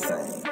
Same.